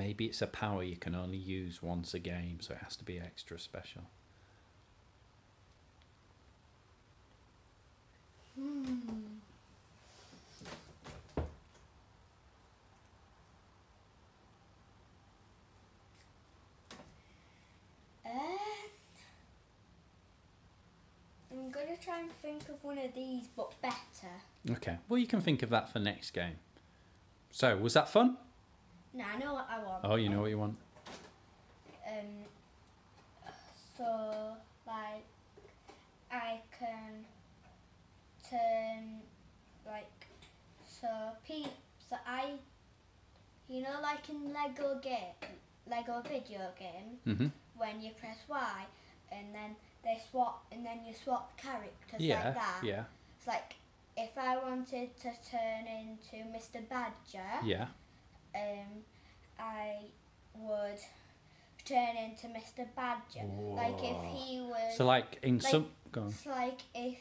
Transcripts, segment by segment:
maybe it's a power you can only use once a game, so it has to be extra special. Uh, I'm gonna try and think of one of these, but better. Okay. Well, you can think of that for next game. So, was that fun? Now I know what I want. Oh, you know what you want? Um. So like, I can turn like so pe so I, you know, like in Lego game, Lego video game, Mm-hmm. when you press Y, and then they swap, and then you swap characters Yeah. like that. Yeah. It's like if I wanted to turn into Mr. Badger, Yeah. Um, I would turn into Mr. Badger. Like if he was, So, like in like- some. Go on. it's like if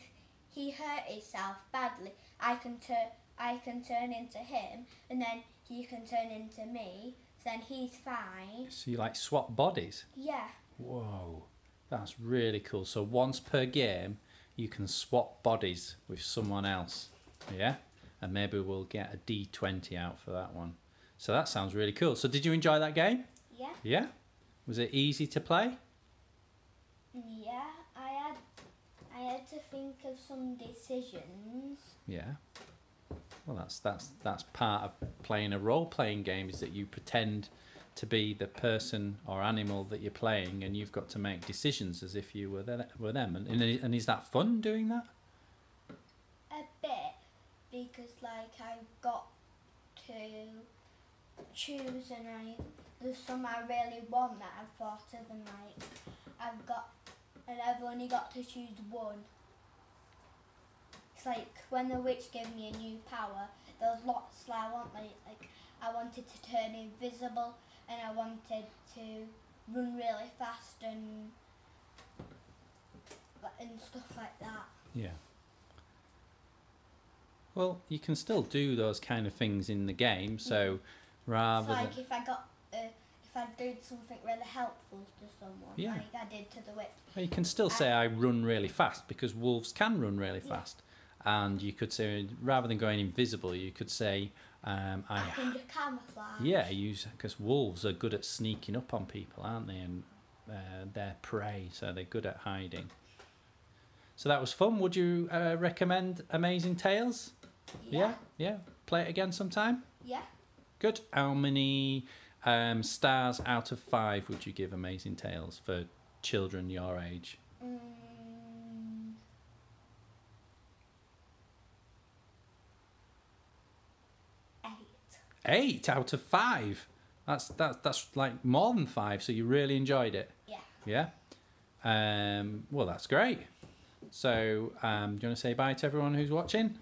he hurt himself badly, I can turn, I can turn into him, and then he can turn into me. Then he's fine. So you like swap bodies? Yeah, Whoa, that's really cool. So once per game, you can swap bodies with someone else. Yeah, and maybe we'll get a D twenty out for that one. So that sounds really cool. So did you enjoy that game? yeah, Yeah. Was it easy to play? yeah. I had, I had to think of some decisions. Yeah. Well, that's that's that's part of playing a role playing game is that you pretend to be the person or animal that you're playing, and you've got to make decisions as if you were the, were them. And and and is that fun doing that? A bit because like I've got to choose and I there's some I really want that I've thought of and like I've got and I've only got to choose one. It's like when the witch gave me a new power, there was lots that I want like like I wanted to turn invisible and I wanted to run really fast and and stuff like that. Yeah. Well, you can still do those kind of things in the game. So It's rather like than if I got, uh, if I did something really helpful to someone, Yeah. like I did to the witch. you can still say I run really fast because wolves can run really Yeah. fast. And you could say rather than going invisible, you could say um, I I can just camouflage. Yeah, use because wolves are good at sneaking up on people, aren't they? And uh, they're prey, so they're good at hiding. So that was fun. Would you uh, recommend Amazing Tales? Yeah. yeah, Play it again sometime. Yeah. Good. How many um, stars out of five would you give Amazing Tales for children your age? Mm, eight. Eight out of five. That's that's that's like more than five. So you really enjoyed it. Yeah. Yeah. Um, well, that's great. So, um, do you want to say bye to everyone who's watching?